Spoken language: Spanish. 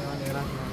vale, gracias.